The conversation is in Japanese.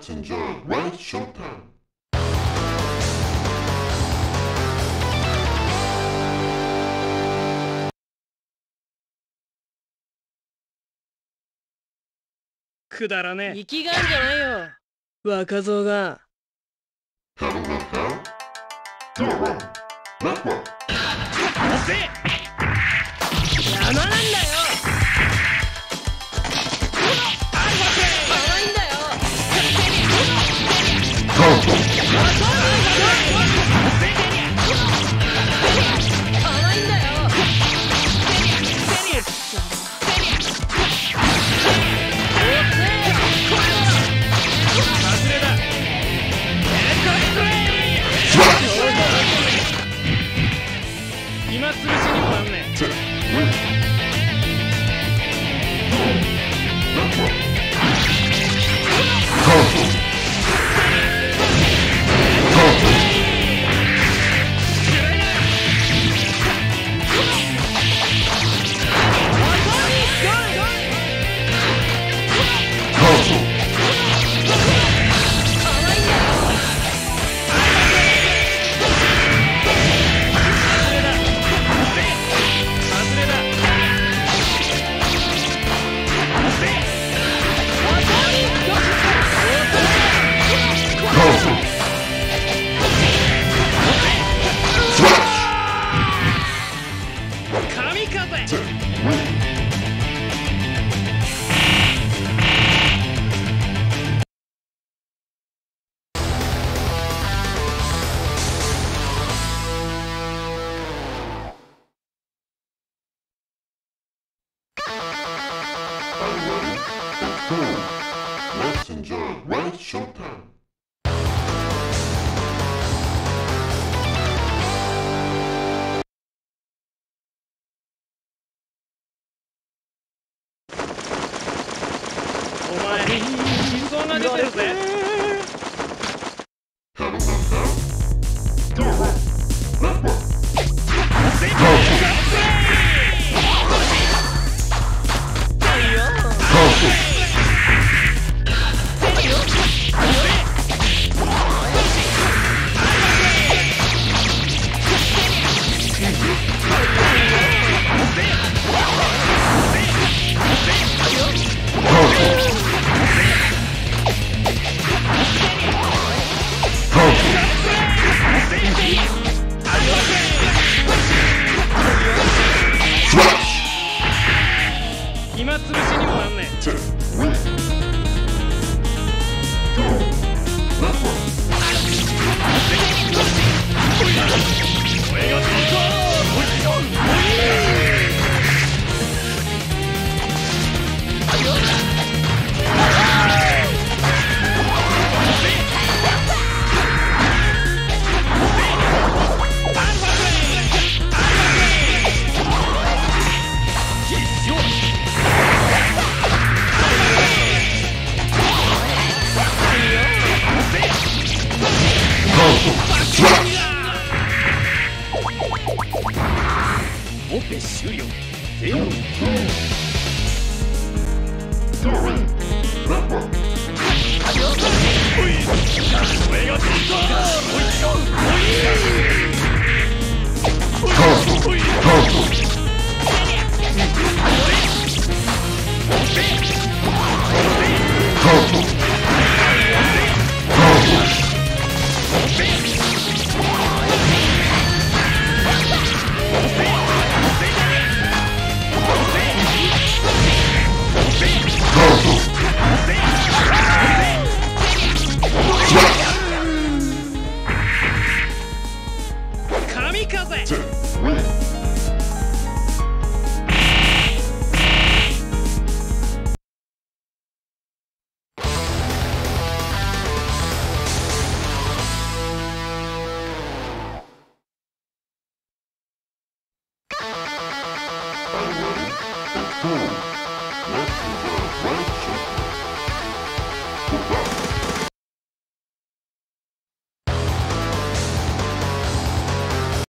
Messenger, Ray Chopin. くだらね生きがんじゃないよ。若造が。A hell? Do Let's enjoy White Showtime. お前心臓が出这。終了ゼロ Network. 俺が取った two, three. Let's go, let's go, let's go.